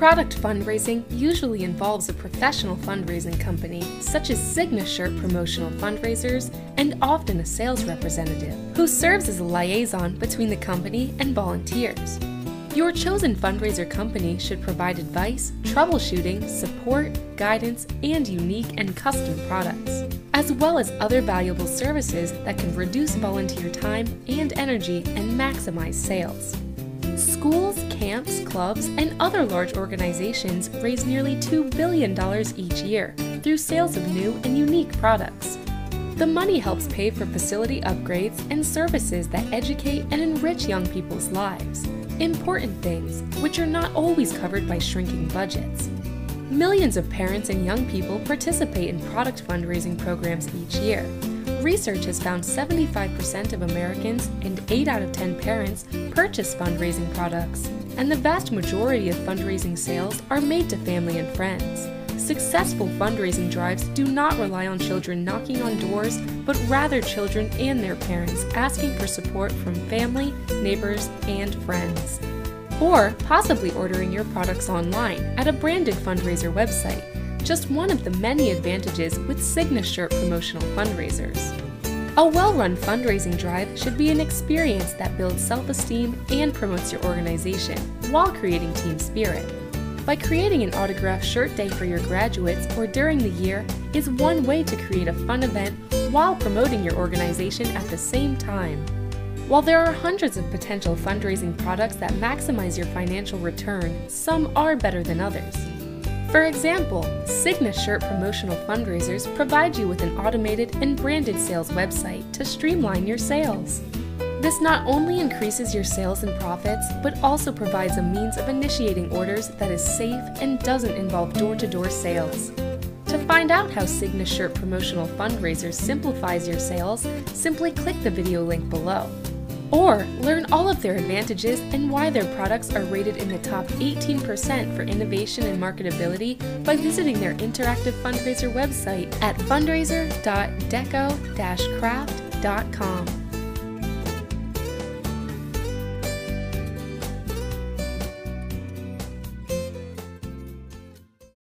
Product fundraising usually involves a professional fundraising company, such as Signa-Shirt Promotional Fundraisers, and often a sales representative, who serves as a liaison between the company and volunteers. Your chosen fundraiser company should provide advice, troubleshooting, support, guidance, and unique and custom products, as well as other valuable services that can reduce volunteer time and energy and maximize sales. Schools, camps, clubs, and other large organizations raise nearly $2 billion each year through sales of new and unique products. The money helps pay for facility upgrades and services that educate and enrich young people's lives. Important things, which are not always covered by shrinking budgets. Millions of parents and young people participate in product fundraising programs each year, Research has found 75% of Americans and 8 out of 10 parents purchase fundraising products, and the vast majority of fundraising sales are made to family and friends. Successful fundraising drives do not rely on children knocking on doors, but rather children and their parents asking for support from family, neighbors, and friends. Or possibly ordering your products online at a branded fundraiser website just one of the many advantages with Signa-Shirt promotional fundraisers. A well run fundraising drive should be an experience that builds self esteem and promotes your organization while creating team spirit. By creating an autographed shirt day for your graduates or during the year is one way to create a fun event while promoting your organization at the same time. While there are hundreds of potential fundraising products that maximize your financial return, some are better than others. For example, Signa-Shirt promotional fundraisers provide you with an automated and branded sales website to streamline your sales. This not only increases your sales and profits, but also provides a means of initiating orders that is safe and doesn't involve door to door sales. To find out how Signa-Shirt promotional fundraisers simplifies your sales, simply click the video link below. Or learn all of their advantages and why their products are rated in the top 18% for innovation and marketability by visiting their interactive fundraiser website at fundraiser.deco-craft.com.